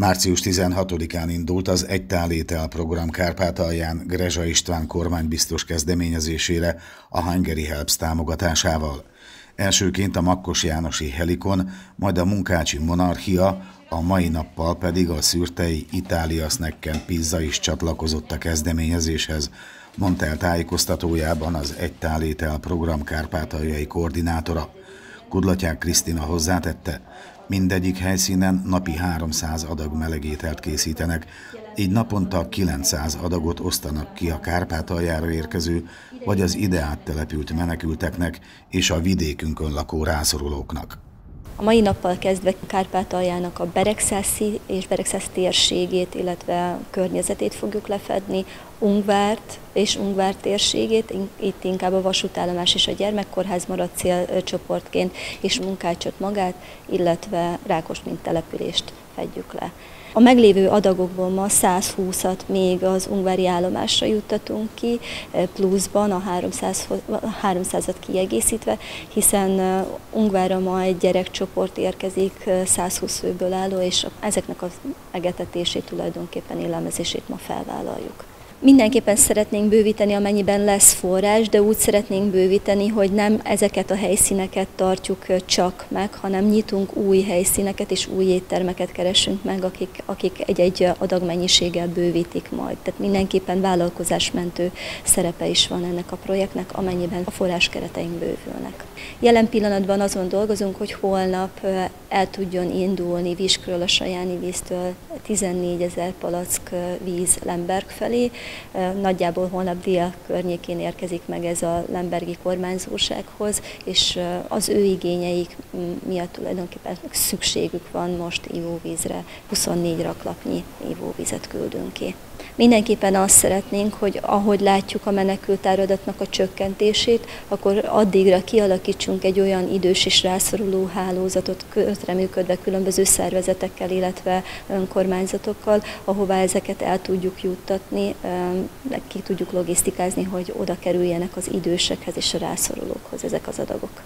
Március 16-án indult az Egy Tálétel program Kárpátalján Grezsa István kormánybiztos kezdeményezésére a Hungary Helps támogatásával. Elsőként a Makkos Jánosi Helikon, majd a Munkácsi Monarchia, a mai nappal pedig a szürtei Itália Snacken Pizza is csatlakozott a kezdeményezéshez, mondta el tájékoztatójában az Egy Tálétel program kárpátaljai koordinátora. Kudlatyák Krisztina hozzátette, mindegyik helyszínen napi 300 adag melegételt készítenek, így naponta 900 adagot osztanak ki a Kárpátaljára érkező, vagy az ide áttelepült menekülteknek és a vidékünkön lakó rászorulóknak. A mai nappal kezdve Kárpátaljának a Beregszászi és Beregszász térségét, illetve környezetét fogjuk lefedni, Ungvárt és Ungvár térségét, itt inkább a vasútállomás és a gyermekkórház maradt célcsoportként, és Munkácsot magát, illetve Rákos mint települést fedjük le. A meglévő adagokból ma 120-at még az ungvári állomásra juttatunk ki, eh, pluszban a 300, 300-at kiegészítve, hiszen eh, Ungvára ma egy gyerekcsoport érkezik 120 eh, főből álló, és ezeknek a megetetését tulajdonképpen élelmezését ma felvállaljuk. Mindenképpen szeretnénk bővíteni, amennyiben lesz forrás, de úgy szeretnénk bővíteni, hogy nem ezeket a helyszíneket tartjuk csak meg, hanem nyitunk új helyszíneket és új éttermeket keresünk meg, akik, akik egy-egy adagmennyiséggel bővítik majd. Tehát mindenképpen vállalkozásmentő szerepe is van ennek a projektnek, amennyiben a forrás kereteink bővülnek. Jelen pillanatban azon dolgozunk, hogy holnap el tudjon indulni Viskről, a Sajáni víztől 14 ezer palack víz Lemberg felé, Nagyjából holnap dél környékén érkezik meg ez a Lembergi kormányzósághoz, és az ő igényeik miatt tulajdonképpen szükségük van most ivóvízre. 24 raklapnyi ivóvizet küldünk ki. Mindenképpen azt szeretnénk, hogy ahogy látjuk a menekültáradatnak a csökkentését, akkor addigra kialakítsunk egy olyan idős és rászoruló hálózatot közreműködve különböző szervezetekkel, illetve önkormányzatokkal, ahová ezeket el tudjuk juttatni, ki tudjuk logisztikázni, hogy oda kerüljenek az idősekhez és a rászorulókhoz ezek az adagok.